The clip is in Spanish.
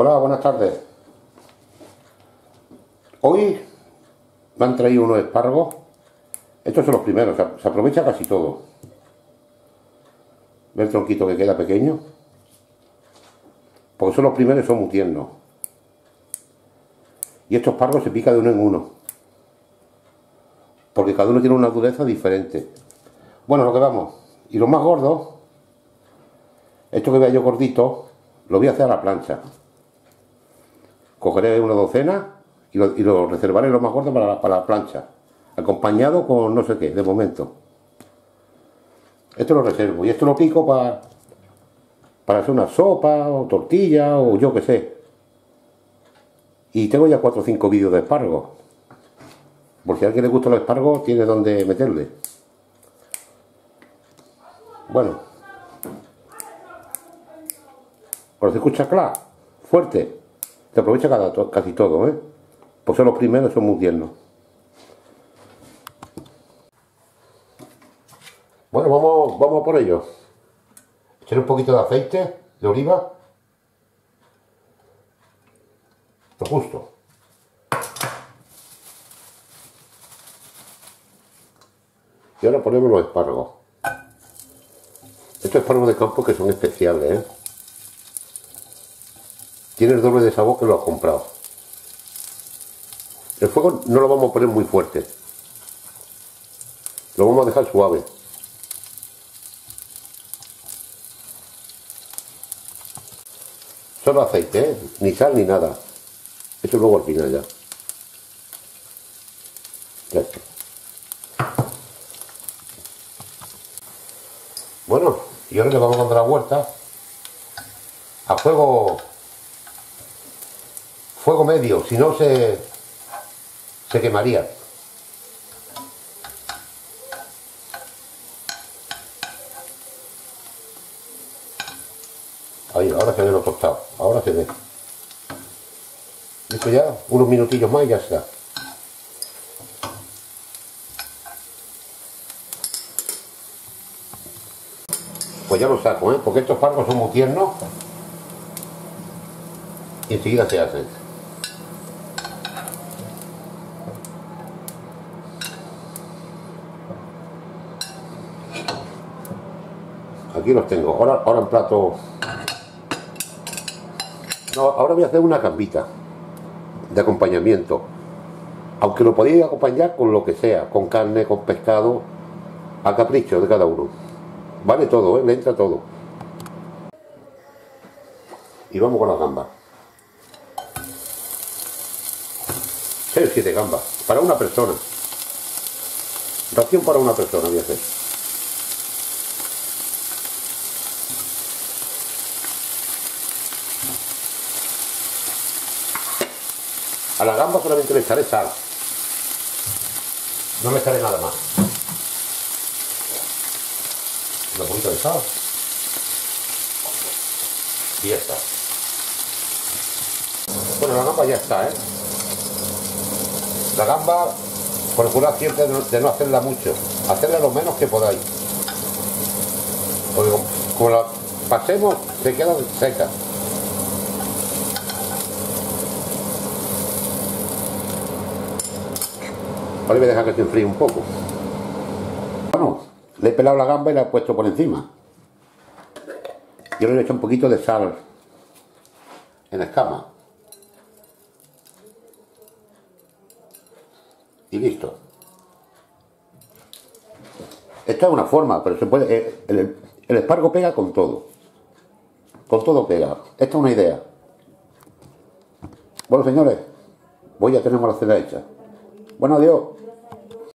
Hola, buenas tardes. Hoy me han traído unos espárragos. Estos son los primeros, se aprovecha casi todo. Ve el tronquito que queda pequeño. Porque son los primeros y son muy tiernos. Y estos espárragos se pica de uno en uno. Porque cada uno tiene una dureza diferente. Bueno, lo que vamos. Y los más gordos, esto que vea yo gordito, lo voy a hacer a la plancha. Cogeré una docena y lo, reservaré lo más gordo para la, para la plancha. Acompañado con no sé qué, de momento. Esto lo reservo. Y esto lo pico para, para hacer una sopa o tortilla o yo qué sé. Y tengo ya 4 o 5 vídeos de espárragos. Por si a alguien le gusta los espárragos, tiene donde meterle. Bueno. Se escucha claro, fuerte, se aprovecha casi todo, ¿eh? Pues son los primeros, son muy tiernos. Bueno, vamos, vamos por ello. Echar un poquito de aceite de oliva. Lo justo. Y ahora ponemos los espárragos. Estos espárragos de campo que son especiales, ¿eh? Tiene el doble de sabor que lo has comprado. El fuego no lo vamos a poner muy fuerte. Lo vamos a dejar suave. Solo aceite, ¿eh? Ni sal ni nada. Eso luego al final ya. Ya está. Bueno, y ahora le vamos a dar la vuelta a fuego fuego medio, si no se, se quemaría. Ahí, ahora se ve lo tostado, ahora se ve. Esto ya, unos minutillos más y ya está. Pues ya lo saco, ¿eh? porque estos pargos son muy tiernos y enseguida se hacen. Aquí los tengo. Ahora, ahora en plato... No, ahora voy a hacer una gambita de acompañamiento. Aunque lo podéis acompañar con lo que sea, con carne, con pescado, a capricho de cada uno. Vale todo, ¿eh? entra todo. Y vamos con las gambas. 6 o 7 gambas, para una persona. Ración para una persona voy a hacer. A la gamba solamente le echaré sal. No le echaré nada más. Un poquito de sal. Y ya está. Bueno, la gamba ya está, ¿eh? La gamba, procurad siempre de no hacerla mucho. Hacerla lo menos que podáis. Porque como la pasemos, se quedan secas. Ahora voy a dejar que se enfríe un poco. Bueno, le he pelado la gamba y la he puesto por encima. Yo le he hecho un poquito de sal en la escama. Y listo. Esta es una forma, pero se puede. Eh, el, el espargo pega con todo. Con todo pega. Esta es una idea. Bueno, señores, voy a tener la cena hecha. Bueno, adiós.